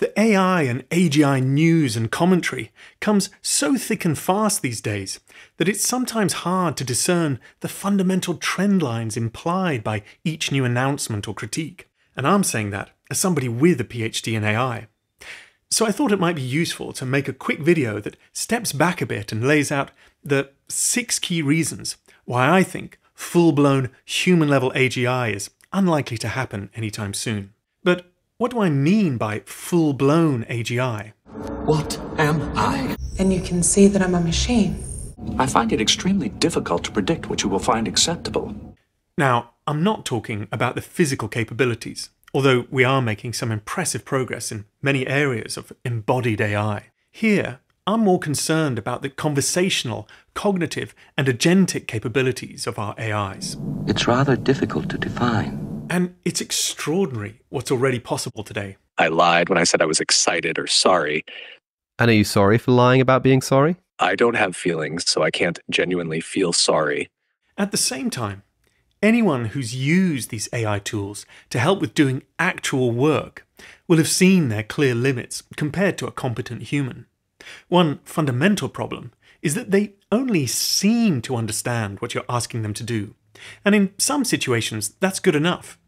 The AI and AGI news and commentary comes so thick and fast these days that it's sometimes hard to discern the fundamental trend lines implied by each new announcement or critique. And I'm saying that as somebody with a PhD in AI. So I thought it might be useful to make a quick video that steps back a bit and lays out the six key reasons why I think full blown human level AGI is unlikely to happen anytime soon. But what do I mean by full blown AGI? What am I? And you can see that I'm a machine. I find it extremely difficult to predict what you will find acceptable. Now, I'm not talking about the physical capabilities, although we are making some impressive progress in many areas of embodied AI. Here, I'm more concerned about the conversational, cognitive, and agentic capabilities of our AIs. It's rather difficult to define. And it's extraordinary what's already possible today. I lied when I said I was excited or sorry. And are you sorry for lying about being sorry? I don't have feelings, so I can't genuinely feel sorry. At the same time, anyone who's used these AI tools to help with doing actual work will have seen their clear limits compared to a competent human. One fundamental problem is that they only seem to understand what you're asking them to do. And in some situations, that's good enough.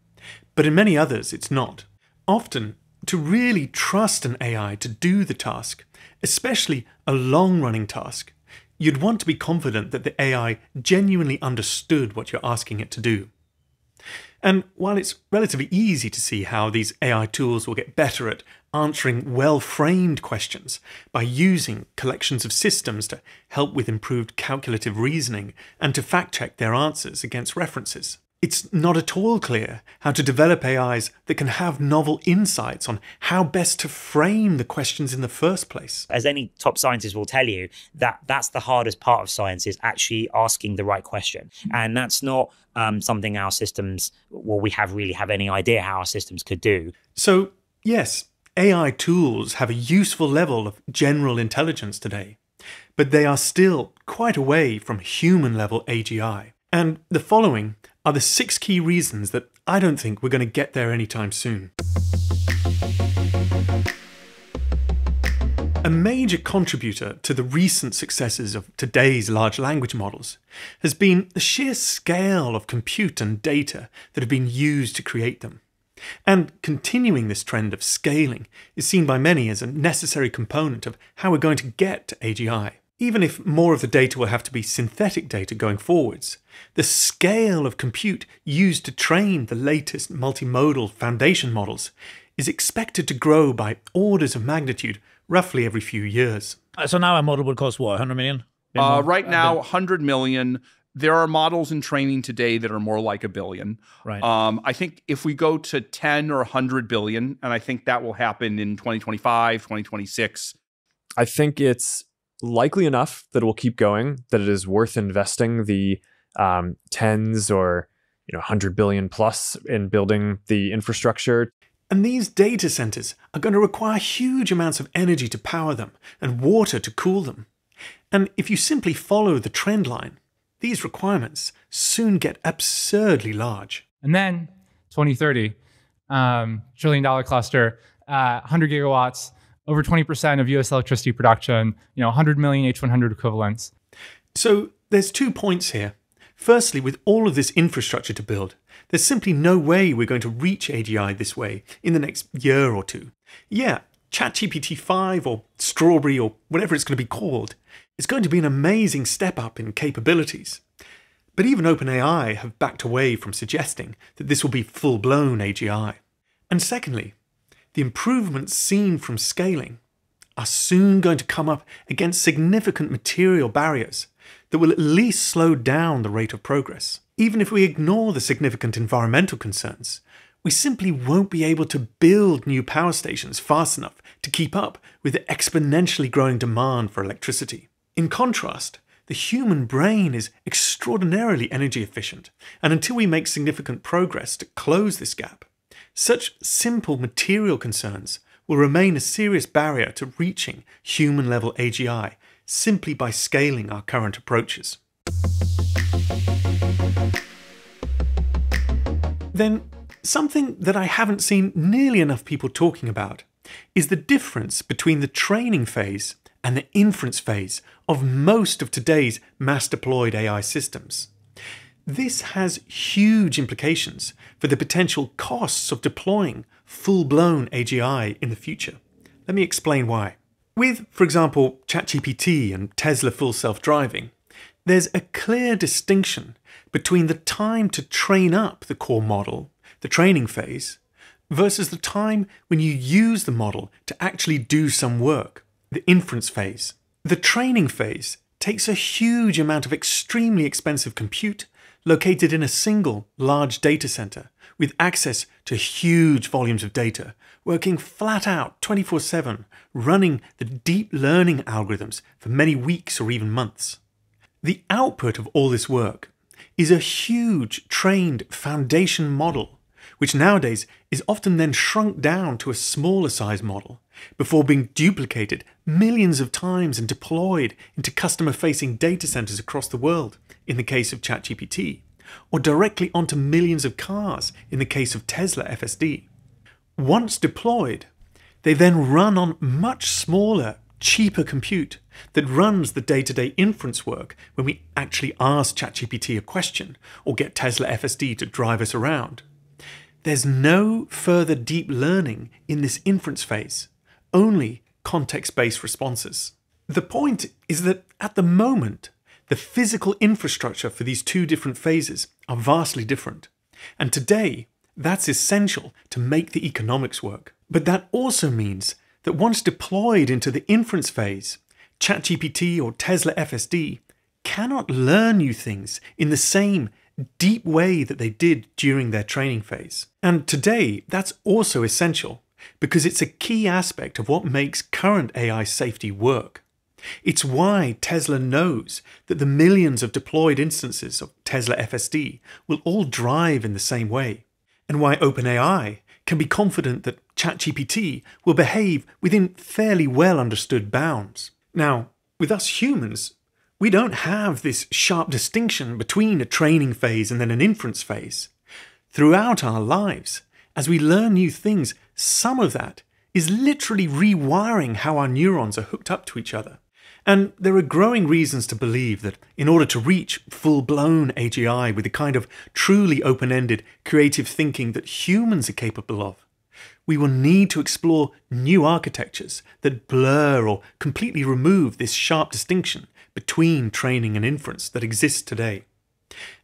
But in many others, it's not. Often, to really trust an AI to do the task, especially a long running task, you'd want to be confident that the AI genuinely understood what you're asking it to do. And while it's relatively easy to see how these AI tools will get better at answering well framed questions by using collections of systems to help with improved calculative reasoning and to fact check their answers against references, it's not at all clear how to develop AIs that can have novel insights on how best to frame the questions in the first place. As any top scientist will tell you, that that's the hardest part of science is actually asking the right question, and that's not um, something our systems, well, we have really have any idea how our systems could do. So yes, AI tools have a useful level of general intelligence today, but they are still quite away from human level AGI. And the following are the six key reasons that I don't think we're going to get there anytime soon. A major contributor to the recent successes of today's large language models has been the sheer scale of compute and data that have been used to create them. And continuing this trend of scaling is seen by many as a necessary component of how we're going to get to AGI. Even if more of the data will have to be synthetic data going forwards, the scale of compute used to train the latest multimodal foundation models is expected to grow by orders of magnitude roughly every few years. Uh, So now a model would cost what, 100 million? Uh, right now, 100 million. There are models in training today that are more like a billion. Right. Um, I think if we go to 10 or 100 billion, and I think that will happen in 2025, 2026. I think it's likely enough that it will keep going, that it is worth investing the um, tens or you know 100 billion plus in building the infrastructure. And these data centers are going to require huge amounts of energy to power them and water to cool them. And if you simply follow the trend line, these requirements soon get absurdly large. And then 2030, um, trillion dollar cluster, uh, 100 gigawatts, over 20% of US electricity production, you know, 100 million H100 equivalents. So there's two points here. Firstly, with all of this infrastructure to build, there's simply no way we're going to reach AGI this way in the next year or two. Yeah, ChatGPT 5 or Strawberry or whatever it's going to be called is going to be an amazing step up in capabilities. But even OpenAI have backed away from suggesting that this will be full blown AGI. And secondly, the improvements seen from scaling are soon going to come up against significant material barriers that will at least slow down the rate of progress. Even if we ignore the significant environmental concerns, we simply won't be able to build new power stations fast enough to keep up with the exponentially growing demand for electricity. In contrast, the human brain is extraordinarily energy efficient, and until we make significant progress to close this gap, such simple material concerns will remain a serious barrier to reaching human level AGI simply by scaling our current approaches. Then, something that I haven't seen nearly enough people talking about is the difference between the training phase and the inference phase of most of today's mass deployed AI systems. This has huge implications for the potential costs of deploying full blown AGI in the future. Let me explain why. With, for example, ChatGPT and Tesla full self driving, there's a clear distinction between the time to train up the core model, the training phase, versus the time when you use the model to actually do some work, the inference phase. The training phase takes a huge amount of extremely expensive compute located in a single large data center with access to huge volumes of data, working flat out 24 7, running the deep learning algorithms for many weeks or even months. The output of all this work is a huge trained foundation model, which nowadays is often then shrunk down to a smaller size model before being duplicated millions of times and deployed into customer facing data centers across the world in the case of ChatGPT, or directly onto millions of cars in the case of Tesla FSD. Once deployed, they then run on much smaller cheaper compute that runs the day to day inference work when we actually ask ChatGPT a question or get Tesla FSD to drive us around. There's no further deep learning in this inference phase, only context based responses. The point is that at the moment, the physical infrastructure for these two different phases are vastly different. And today, that's essential to make the economics work. But that also means that once deployed into the inference phase, ChatGPT or Tesla FSD cannot learn new things in the same deep way that they did during their training phase. And today, that's also essential because it's a key aspect of what makes current AI safety work. It's why Tesla knows that the millions of deployed instances of Tesla FSD will all drive in the same way, and why OpenAI can be confident that ChatGPT will behave within fairly well understood bounds. Now, with us humans, we don't have this sharp distinction between a training phase and then an inference phase. Throughout our lives, as we learn new things, some of that is literally rewiring how our neurons are hooked up to each other. And there are growing reasons to believe that in order to reach full blown AGI with the kind of truly open ended creative thinking that humans are capable of, we will need to explore new architectures that blur or completely remove this sharp distinction between training and inference that exists today.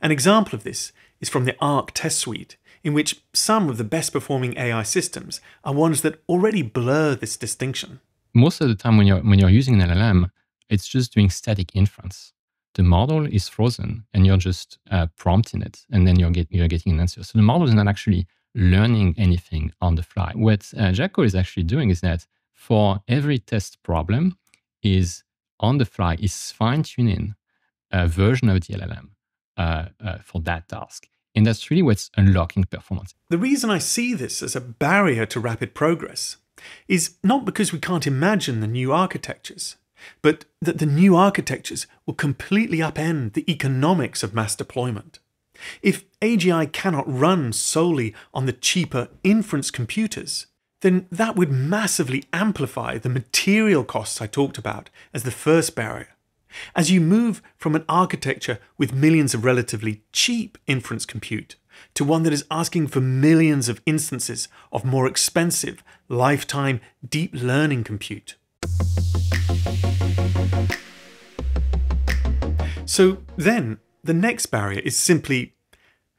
An example of this is from the ARC test suite, in which some of the best performing AI systems are ones that already blur this distinction. Most of the time, when you're, when you're using an LLM, it's just doing static inference. The model is frozen and you're just uh, prompting it, and then you're, get, you're getting an answer. So the model is not actually learning anything on the fly. What uh, Jack Cole is actually doing is that for every test problem, is on the fly is fine tuning a version of the LLM uh, uh, for that task. And that's really what's unlocking performance. The reason I see this as a barrier to rapid progress is not because we can't imagine the new architectures, but that the new architectures will completely upend the economics of mass deployment. If AGI cannot run solely on the cheaper inference computers, then that would massively amplify the material costs I talked about as the first barrier. As you move from an architecture with millions of relatively cheap inference compute to one that is asking for millions of instances of more expensive, lifetime deep learning compute. So then, the next barrier is simply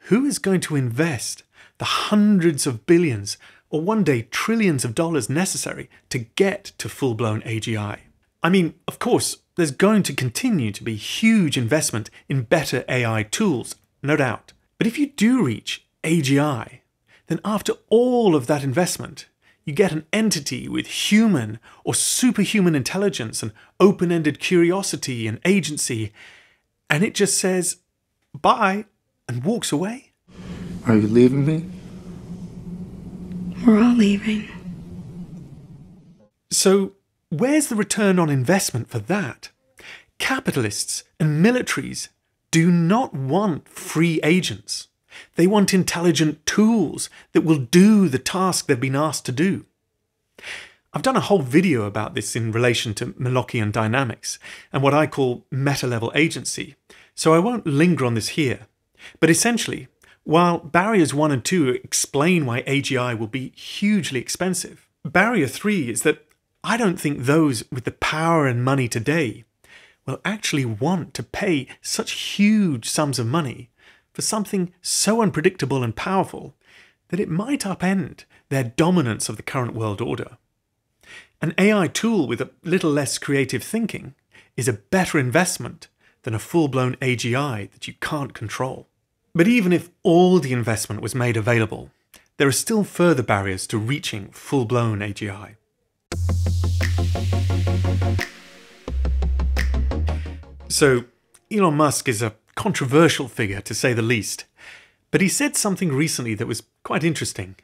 who is going to invest the hundreds of billions or one day trillions of dollars necessary to get to full blown AGI? I mean, of course, there's going to continue to be huge investment in better AI tools, no doubt. But if you do reach AGI, then after all of that investment, you get an entity with human or superhuman intelligence and open ended curiosity and agency, and it just says bye and walks away. Are you leaving me? We're all leaving. So, where's the return on investment for that? Capitalists and militaries do not want free agents. They want intelligent tools that will do the task they've been asked to do. I've done a whole video about this in relation to Molochian dynamics and what I call meta level agency, so I won't linger on this here. But essentially, while barriers 1 and 2 explain why AGI will be hugely expensive, barrier 3 is that I don't think those with the power and money today will actually want to pay such huge sums of money for something so unpredictable and powerful that it might upend their dominance of the current world order. An AI tool with a little less creative thinking is a better investment than a full blown AGI that you can't control. But even if all the investment was made available, there are still further barriers to reaching full blown AGI. So, Elon Musk is a controversial figure to say the least, but he said something recently that was quite interesting,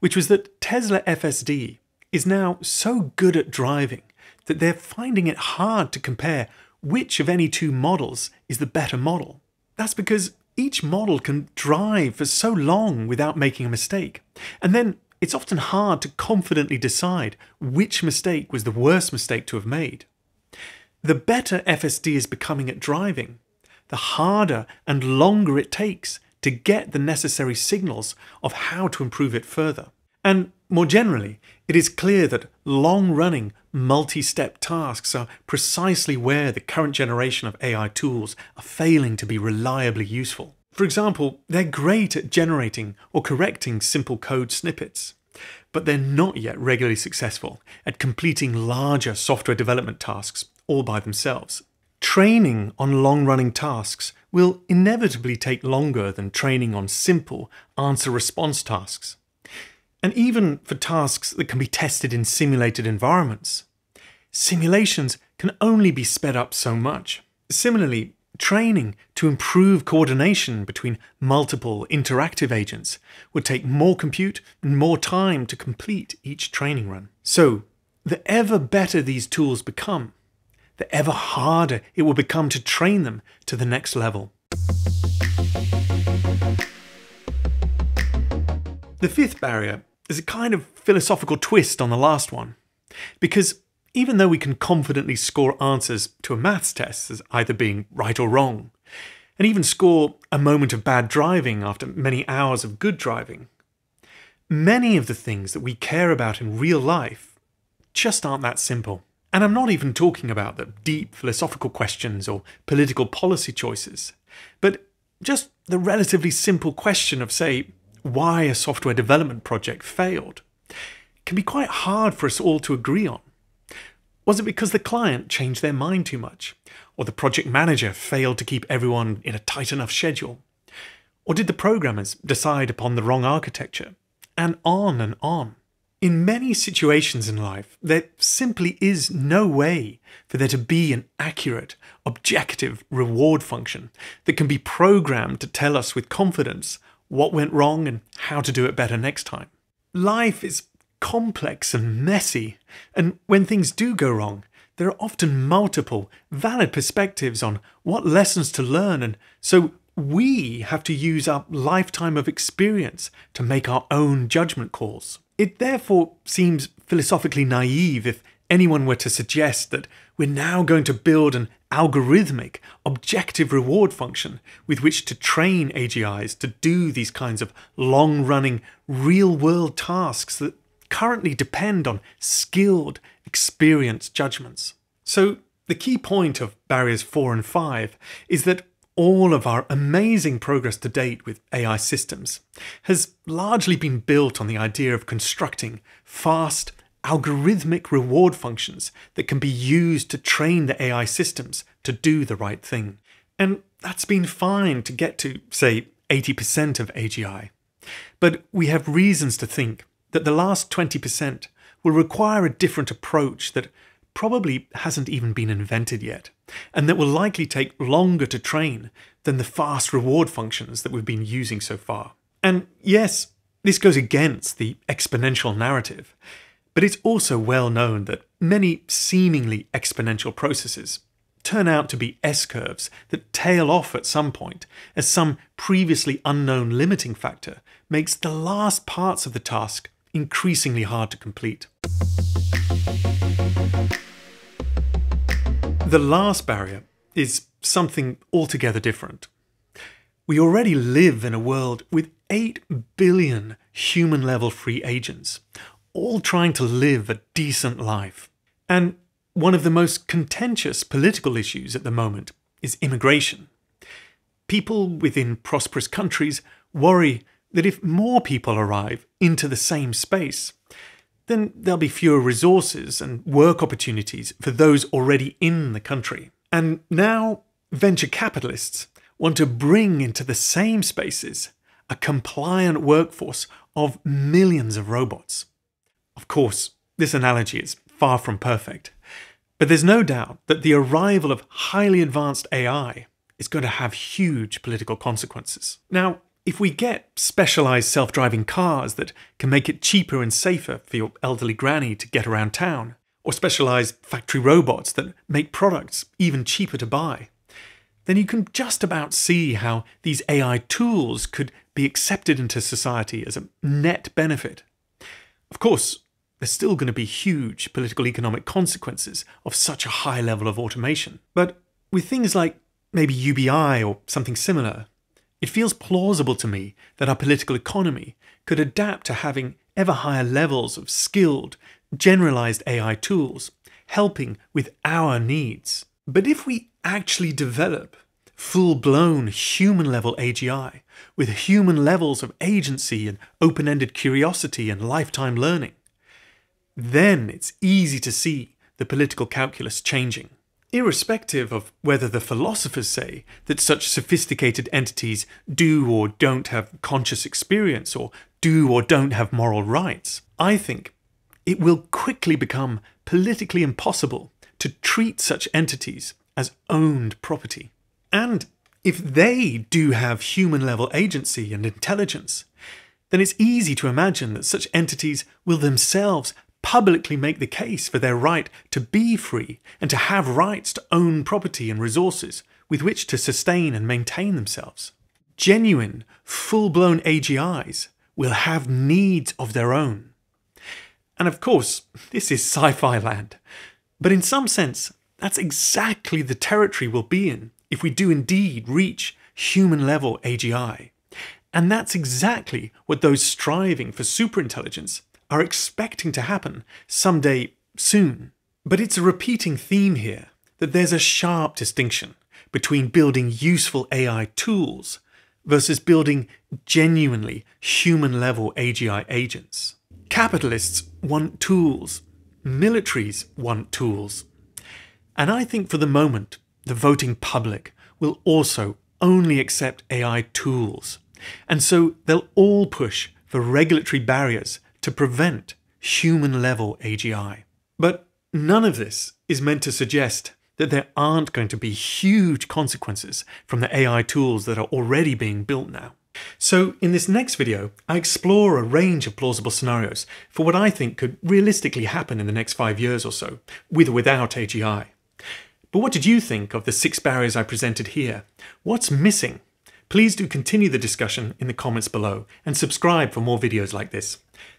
which was that Tesla FSD is now so good at driving that they're finding it hard to compare which of any two models is the better model. That's because each model can drive for so long without making a mistake. And then it's often hard to confidently decide which mistake was the worst mistake to have made. The better FSD is becoming at driving, the harder and longer it takes to get the necessary signals of how to improve it further. And more generally, it is clear that long running, multi step tasks are precisely where the current generation of AI tools are failing to be reliably useful. For example, they're great at generating or correcting simple code snippets, but they're not yet regularly successful at completing larger software development tasks all by themselves. Training on long running tasks will inevitably take longer than training on simple answer response tasks. And even for tasks that can be tested in simulated environments, simulations can only be sped up so much. Similarly, training to improve coordination between multiple interactive agents would take more compute and more time to complete each training run. So, the ever better these tools become, the ever harder it will become to train them to the next level. The fifth barrier is a kind of philosophical twist on the last one. Because even though we can confidently score answers to a maths test as either being right or wrong, and even score a moment of bad driving after many hours of good driving, many of the things that we care about in real life just aren't that simple. And I'm not even talking about the deep philosophical questions or political policy choices, but just the relatively simple question of, say, why a software development project failed can be quite hard for us all to agree on. Was it because the client changed their mind too much? Or the project manager failed to keep everyone in a tight enough schedule? Or did the programmers decide upon the wrong architecture? And on and on. In many situations in life, there simply is no way for there to be an accurate, objective reward function that can be programmed to tell us with confidence what went wrong and how to do it better next time. Life is complex and messy, and when things do go wrong, there are often multiple, valid perspectives on what lessons to learn, and so we have to use our lifetime of experience to make our own judgment calls. It therefore seems philosophically naive if anyone were to suggest that we're now going to build an algorithmic, objective reward function with which to train AGIs to do these kinds of long running, real world tasks that currently depend on skilled, experienced judgments. So, the key point of barriers 4 and 5 is that all of our amazing progress to date with AI systems has largely been built on the idea of constructing fast, algorithmic reward functions that can be used to train the AI systems to do the right thing. And that's been fine to get to, say, 80% of AGI. But we have reasons to think that the last 20% will require a different approach that probably hasn't even been invented yet, and that will likely take longer to train than the fast reward functions that we've been using so far. And yes, this goes against the exponential narrative, but it's also well known that many seemingly exponential processes turn out to be S-curves that tail off at some point as some previously unknown limiting factor makes the last parts of the task increasingly hard to complete. The last barrier is something altogether different. We already live in a world with 8 billion human level free agents, all trying to live a decent life. And one of the most contentious political issues at the moment is immigration. People within prosperous countries worry that if more people arrive into the same space, then there'll be fewer resources and work opportunities for those already in the country. And now venture capitalists want to bring into the same spaces a compliant workforce of millions of robots. Of course, this analogy is far from perfect, but there's no doubt that the arrival of highly advanced AI is going to have huge political consequences. Now, if we get specialized self driving cars that can make it cheaper and safer for your elderly granny to get around town, or specialized factory robots that make products even cheaper to buy, then you can just about see how these AI tools could be accepted into society as a net benefit. Of course, there's still going to be huge political economic consequences of such a high level of automation. But with things like maybe UBI or something similar, it feels plausible to me that our political economy could adapt to having ever higher levels of skilled, generalized AI tools, helping with our needs. But if we actually develop full blown human level AGI with human levels of agency and open ended curiosity and lifetime learning, then it's easy to see the political calculus changing irrespective of whether the philosophers say that such sophisticated entities do or don't have conscious experience or do or don't have moral rights, I think it will quickly become politically impossible to treat such entities as owned property. And if they do have human level agency and intelligence, then it's easy to imagine that such entities will themselves publicly make the case for their right to be free and to have rights to own property and resources with which to sustain and maintain themselves. Genuine, full blown AGIs will have needs of their own. And of course, this is sci fi land. But in some sense, that's exactly the territory we'll be in if we do indeed reach human level AGI. And that's exactly what those striving for superintelligence are expecting to happen someday soon. But it's a repeating theme here that there's a sharp distinction between building useful AI tools versus building genuinely human level AGI agents. Capitalists want tools, militaries want tools. And I think for the moment, the voting public will also only accept AI tools. And so they'll all push for regulatory barriers to prevent human level AGI. But none of this is meant to suggest that there aren't going to be huge consequences from the AI tools that are already being built now. So, in this next video, I explore a range of plausible scenarios for what I think could realistically happen in the next five years or so, with or without AGI. But what did you think of the six barriers I presented here? What's missing? Please do continue the discussion in the comments below and subscribe for more videos like this.